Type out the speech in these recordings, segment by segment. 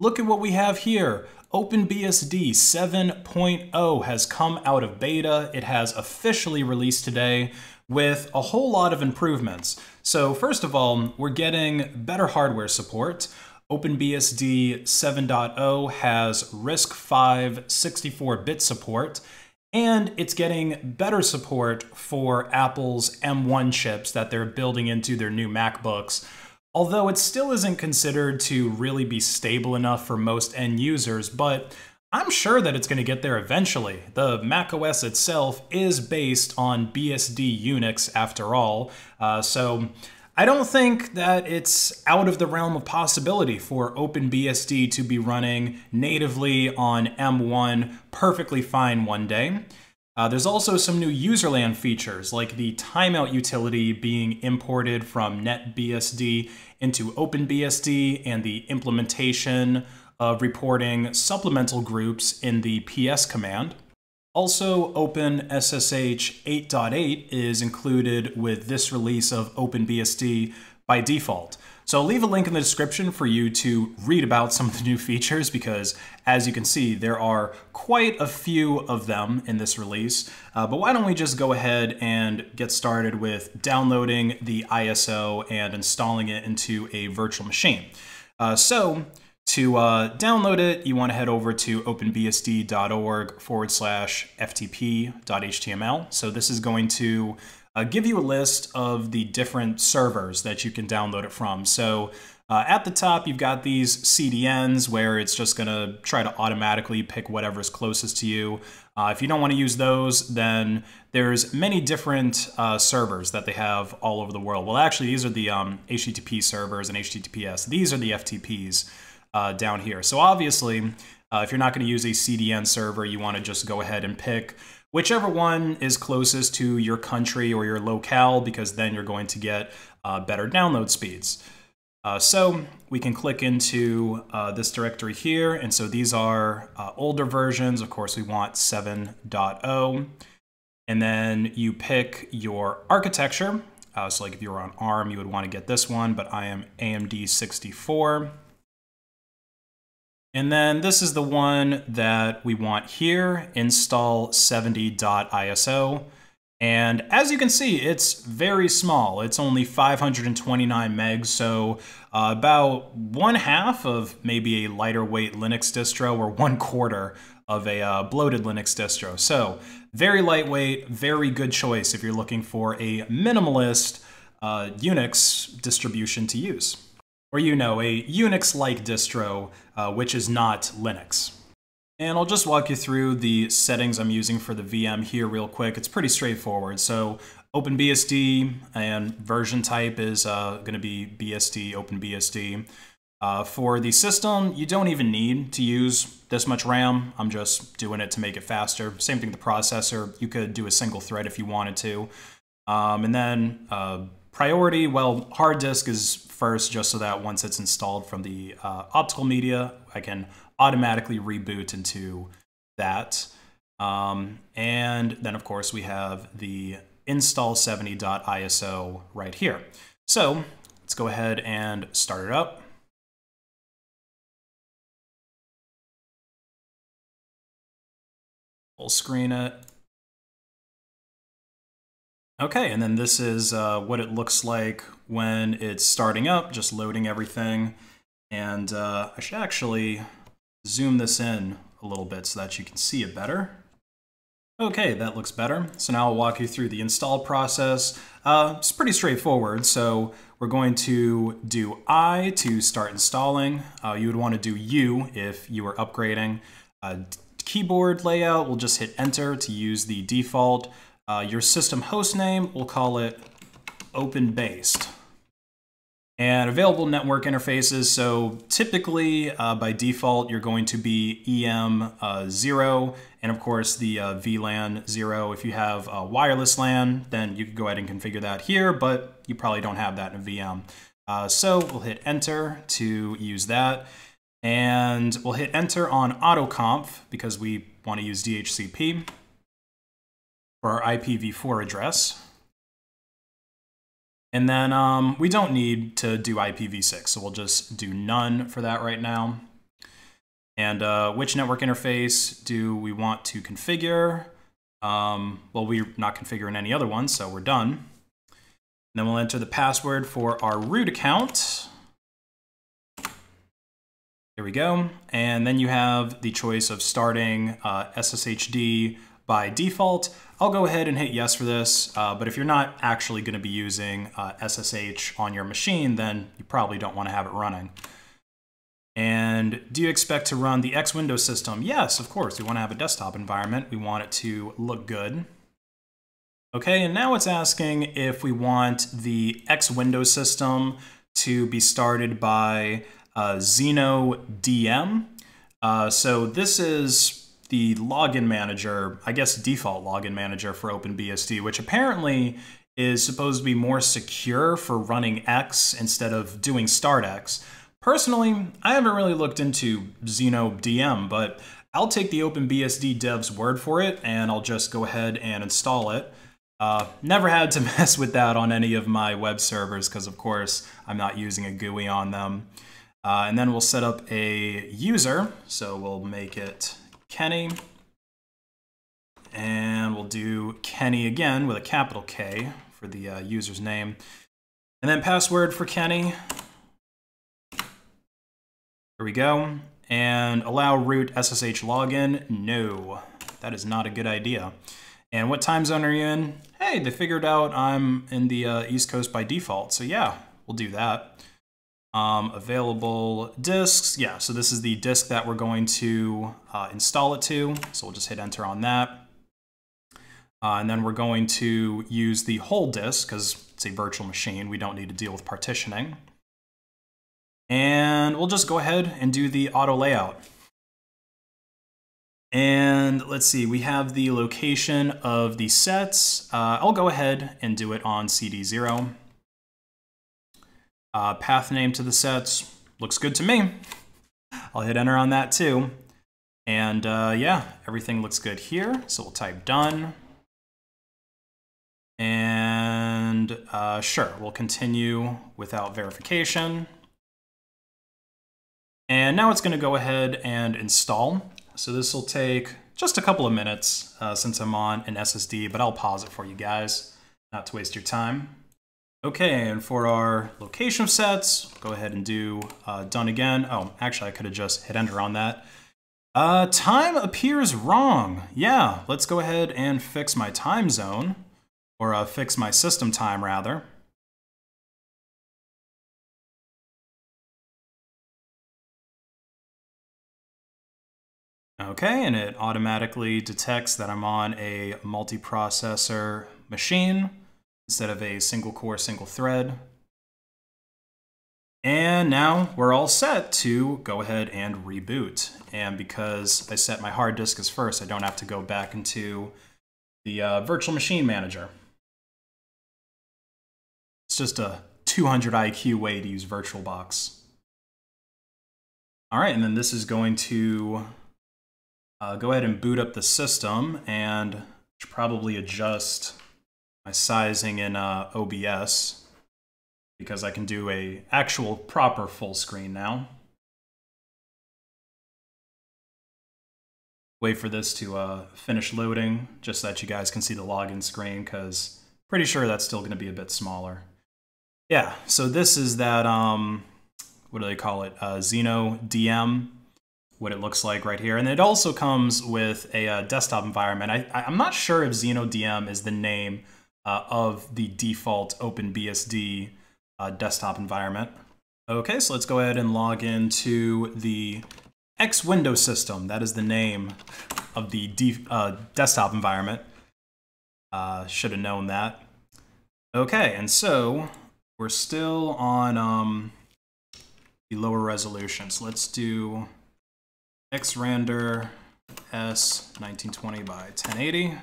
Look at what we have here. OpenBSD 7.0 has come out of beta. It has officially released today with a whole lot of improvements. So first of all, we're getting better hardware support. OpenBSD 7.0 has RISC-V 64-bit support, and it's getting better support for Apple's M1 chips that they're building into their new MacBooks, although it still isn't considered to really be stable enough for most end users, but I'm sure that it's going to get there eventually. The macOS itself is based on BSD Unix after all, uh, so I don't think that it's out of the realm of possibility for OpenBSD to be running natively on M1 perfectly fine one day. Uh, there's also some new userland features, like the timeout utility being imported from NetBSD into OpenBSD and the implementation of reporting supplemental groups in the PS command. Also, OpenSSH 8.8 is included with this release of OpenBSD by default. So I'll leave a link in the description for you to read about some of the new features because as you can see, there are quite a few of them in this release. Uh, but why don't we just go ahead and get started with downloading the ISO and installing it into a virtual machine. Uh, so to uh, download it, you want to head over to openbsd.org forward slash ftp.html. So this is going to uh, give you a list of the different servers that you can download it from. So uh, at the top, you've got these CDNs where it's just going to try to automatically pick whatever's closest to you. Uh, if you don't want to use those, then there's many different uh, servers that they have all over the world. Well, actually, these are the um, HTTP servers and HTTPS. These are the FTPs uh, down here. So obviously, uh, if you're not going to use a CDN server, you want to just go ahead and pick whichever one is closest to your country or your locale, because then you're going to get uh, better download speeds. Uh, so we can click into uh, this directory here. And so these are uh, older versions. Of course, we want 7.0. And then you pick your architecture. Uh, so like if you were on ARM, you would want to get this one, but I am AMD 64. And then this is the one that we want here, install 70.iso. And as you can see, it's very small. It's only 529 megs, so uh, about one half of maybe a lighter weight Linux distro or one quarter of a uh, bloated Linux distro. So very lightweight, very good choice if you're looking for a minimalist uh, Unix distribution to use or you know, a Unix-like distro, uh, which is not Linux. And I'll just walk you through the settings I'm using for the VM here real quick. It's pretty straightforward. So OpenBSD and version type is uh, going to be BSD, OpenBSD. Uh, for the system, you don't even need to use this much RAM. I'm just doing it to make it faster. Same thing with the processor. You could do a single thread if you wanted to. Um, and then uh, priority, well, hard disk is first just so that once it's installed from the uh, optical media, I can automatically reboot into that. Um, and then, of course, we have the install70.iso right here. So let's go ahead and start it up. Full screen it. Okay, and then this is uh, what it looks like when it's starting up, just loading everything. And uh, I should actually zoom this in a little bit so that you can see it better. Okay, that looks better. So now I'll walk you through the install process. Uh, it's pretty straightforward. So we're going to do I to start installing. Uh, you would want to do U if you are upgrading. Uh, keyboard layout, we'll just hit enter to use the default. Uh, your system host name, we'll call it open-based. And available network interfaces, so typically uh, by default you're going to be EM0 uh, and of course the uh, VLAN 0. If you have a wireless LAN, then you can go ahead and configure that here, but you probably don't have that in a VM. Uh, so we'll hit enter to use that. And we'll hit enter on autoconf because we want to use DHCP for our IPv4 address. And then um, we don't need to do IPv6, so we'll just do none for that right now. And uh, which network interface do we want to configure? Um, well, we're not configuring any other one, so we're done. And then we'll enter the password for our root account. There we go. And then you have the choice of starting uh, SSHD by default. I'll go ahead and hit yes for this, uh, but if you're not actually going to be using uh, SSH on your machine, then you probably don't want to have it running. And do you expect to run the X Windows system? Yes, of course. We want to have a desktop environment. We want it to look good. Okay, and now it's asking if we want the X Windows system to be started by uh, Xeno DM. Uh, so this is the login manager, I guess default login manager for OpenBSD, which apparently is supposed to be more secure for running X instead of doing start X. Personally, I haven't really looked into xenodm, but I'll take the OpenBSD dev's word for it and I'll just go ahead and install it. Uh, never had to mess with that on any of my web servers because of course I'm not using a GUI on them. Uh, and then we'll set up a user. So we'll make it Kenny. And we'll do Kenny again with a capital K for the uh, user's name. And then password for Kenny. Here we go. And allow root SSH login. No, that is not a good idea. And what time zone are you in? Hey, they figured out I'm in the uh, East Coast by default. So yeah, we'll do that. Um, available disks, yeah, so this is the disk that we're going to uh, install it to. So we'll just hit enter on that. Uh, and then we're going to use the whole disk because it's a virtual machine. We don't need to deal with partitioning. And we'll just go ahead and do the auto layout. And let's see, we have the location of the sets. Uh, I'll go ahead and do it on CD0. Uh, path name to the sets looks good to me. I'll hit enter on that too. And uh, yeah, everything looks good here. So we'll type done. And uh, sure, we'll continue without verification. And now it's going to go ahead and install. So this will take just a couple of minutes uh, since I'm on an SSD, but I'll pause it for you guys, not to waste your time. Okay, and for our location of sets, go ahead and do uh, done again. Oh, actually, I could have just hit enter on that. Uh, time appears wrong. Yeah, let's go ahead and fix my time zone, or uh, fix my system time, rather. Okay, and it automatically detects that I'm on a multiprocessor machine instead of a single core, single thread. And now we're all set to go ahead and reboot. And because I set my hard disk as first, I don't have to go back into the uh, virtual machine manager. It's just a 200 IQ way to use VirtualBox. All right, and then this is going to uh, go ahead and boot up the system and probably adjust my sizing in uh, OBS because I can do a actual proper full screen now. Wait for this to uh, finish loading just so that you guys can see the login screen because pretty sure that's still going to be a bit smaller. Yeah, so this is that, um, what do they call it, uh, Xeno DM what it looks like right here. And it also comes with a uh, desktop environment. I, I'm not sure if xenodm is the name uh, of the default OpenBSD uh, desktop environment. Okay, so let's go ahead and log into the X window system. That is the name of the uh, desktop environment. Uh, should have known that. Okay, and so we're still on um, the lower resolution. So let's do xrandr S1920 by 1080.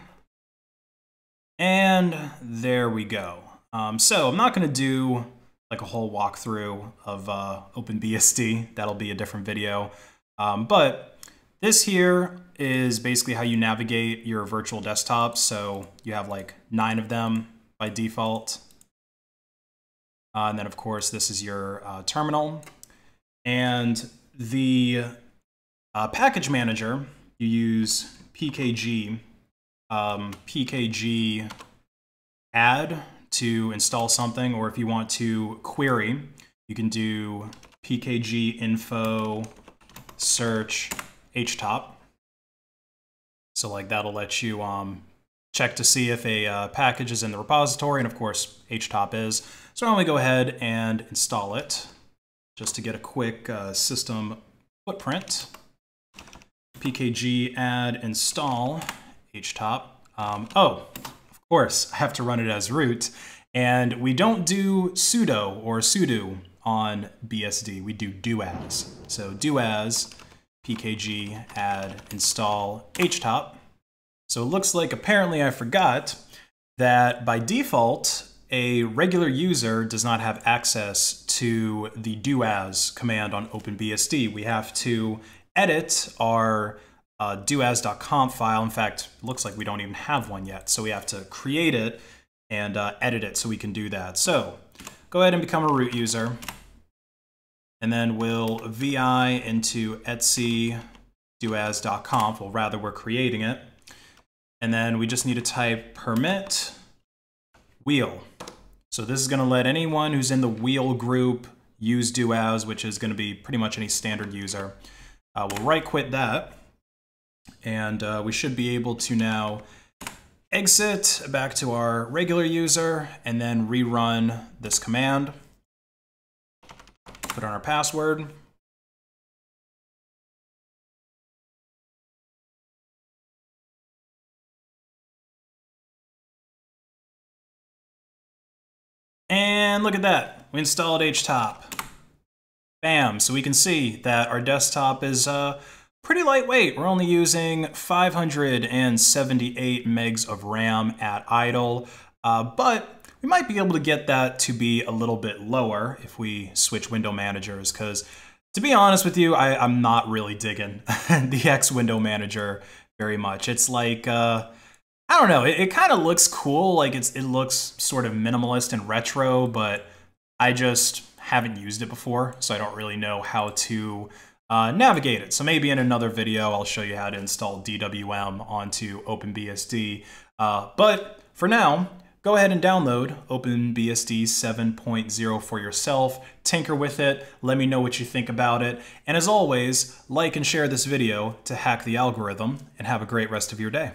And there we go. Um, so I'm not going to do like a whole walkthrough of uh, OpenBSD. That'll be a different video. Um, but this here is basically how you navigate your virtual desktop. So you have like nine of them by default. Uh, and then of course, this is your uh, terminal. And the Uh, package manager, you use pkg, um, pkg add to install something, or if you want to query, you can do pkg info search htop. So like that'll let you um, check to see if a uh, package is in the repository, and of course htop is. So I'm gonna go ahead and install it just to get a quick uh, system footprint. pkg add install htop. Um, oh, of course, I have to run it as root. And we don't do sudo or sudo on BSD. We do doas. So doas pkg add install htop. So it looks like apparently I forgot that by default, a regular user does not have access to the doas command on OpenBSD. We have to edit our uh, doas.conf file. In fact, looks like we don't even have one yet. So we have to create it and uh, edit it so we can do that. So go ahead and become a root user. And then we'll vi into etc doas.conf. Well, rather, we're creating it. And then we just need to type permit wheel. So this is going to let anyone who's in the wheel group use doas, which is going to be pretty much any standard user. Uh, we'll write quit that. And uh, we should be able to now exit back to our regular user and then rerun this command. Put on our password. And look at that, we installed HTOP. Bam, so we can see that our desktop is uh, pretty lightweight. We're only using 578 megs of RAM at idle, uh, but we might be able to get that to be a little bit lower if we switch window managers, because to be honest with you, I, am not really digging the X window manager very much. It's like, uh, I don't know. It, it kind of looks cool. Like it's it looks sort of minimalist and retro, but I just haven't used it before, so I don't really know how to uh, navigate it. So maybe in another video, I'll show you how to install DWM onto OpenBSD. Uh, but for now, go ahead and download OpenBSD 7.0 for yourself, tinker with it, let me know what you think about it, and as always, like and share this video to hack the algorithm, and have a great rest of your day.